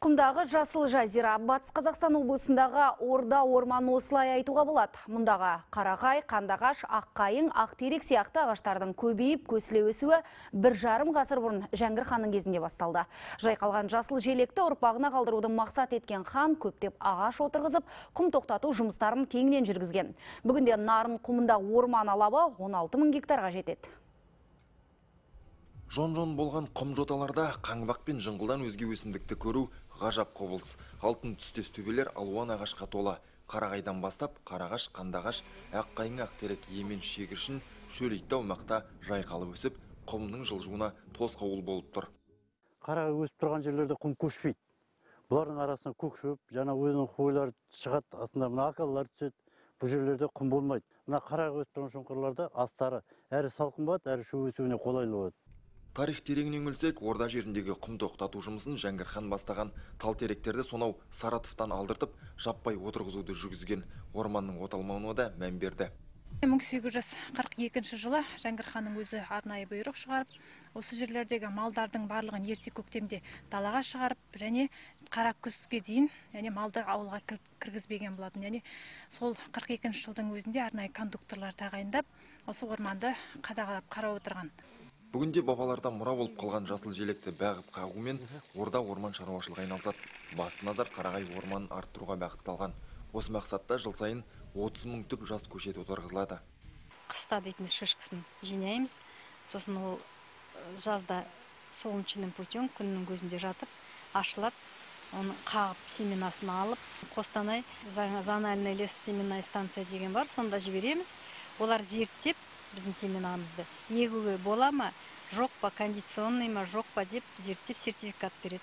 Құмдағы жасыл жазира Батыс Қазақстан облысындағы Орда орманы осылай айтуға болады. Мұндағы қарағай, қандағаш, аққайың, ақтерек сияқты ағаштардың көбейіп көсіле өсуі бір жарым ғасыр бұрын Жәңгір ханның кезінде басталды. Жайқалған жасыл желекті ұрпағына қалдыруды мақсат еткен хан көптеп ағаш отырғызып, құм тоқтату жұмыстарын кеңінен жүргізген. Бүгінде нарын құмында орман алабы 16 мың гектарға жетеді. Жон-жон болған құм жоталарда қаңбақ пен жыңғылдан өзге өсімдікті көру ғажап құбылыс. Алтын түстес төбелер алуан ағашқа толы. Қарағайдан бастап қарағаш, қандағаш, аққайың, ақтерек, емен, шегіршін, шөлейтті аумақта жайқалып өсіп, құмның жылжуына тосқауыл болып тұр. қарағай өсіп тұрған жерлерде құм көшпейді бұлардың арасынан көк шөп жаңа өзінің қойлары шығады астында мына акалар түседі бұл жерлерде құм болмайды мына қарағай өсіп тұрған шұңқырларда астары әрі салқын болады әрі шөп өсуіне қолайлы болады Тарих тереңіне үңілсек, орда жеріндегі құм тоқтату жұмысын Жәңгір хан бастаған тал теректерді сонау Саратовтан алдыртып, жаппай отырғызуды жүргізген орманның оталмауына да мән берді. 1842 жылы Жәңгір ханның өзі арнайы бұйрық шығарып, осы жерлердегі малдардың барлығын ерте көктемде далаға шығарып және қара күзге дейін яғни малды ауылға кіргізбеген болатын яғни сол 42 жылдың өзінде арнайы кондукторлар тағайындап осы орманды қадағалап қарап отырған Бүгінде бабалардан мұра болып қалған жасыл желекті бәғіп қағумен орда орман шаруашылығы айналысады. Басты назар қарағай орманын арттыруға бағытталған. Осы мақсатта жыл сайын 30 мың түп жас көшет отырғызылады. Қыста дейтін шишкасын жинаймыз. Сосын ол жазда солнечным путем күннің көзінде жатып, ашылады. Оны қағып семенасын алып, Қостанай зональный лес семенная станция деген бар, сонда жібереміз. Олар зерттеп, біздің семенамызды егуге бола ма? Жоқ па? Кондиционный ма? Жоқ па? Деп зерттеп сертификат береді.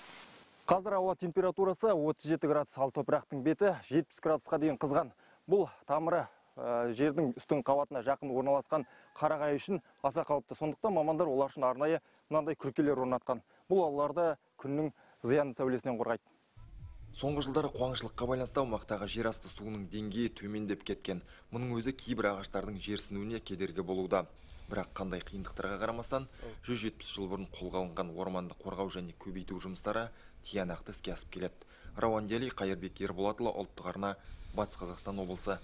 Қазір ауа температурасы 37 градус ал топырақтың беті 70 градусқа дейін қызған. Бұл тамыры жердің үстін қабатына жақын орналасқан қарағай үшін аса қауіпті. Сондықтан мамандар олар үшін арнайы мынандай күркелер орнатқан. Бұл ауларды күннің зиянды сәулесінен қорғайды. Соңғы жылдары қуаңшылыққа байланысты аумақтағы жер асты суының деңгейі төмендеп кеткен. Мұның өзі кейбір ағаштардың жерсінуіне кедергі болуда. Бірақ қандай қиындықтарға қарамастан 170 жыл бұрын қолға алынған орманды қорғау және көбейту жұмыстары тиянақты іске асып келеді. Рауан Дели, Қайырбек Ерболатұлы, ұлттық арна, Батыс Қазақстан облысы.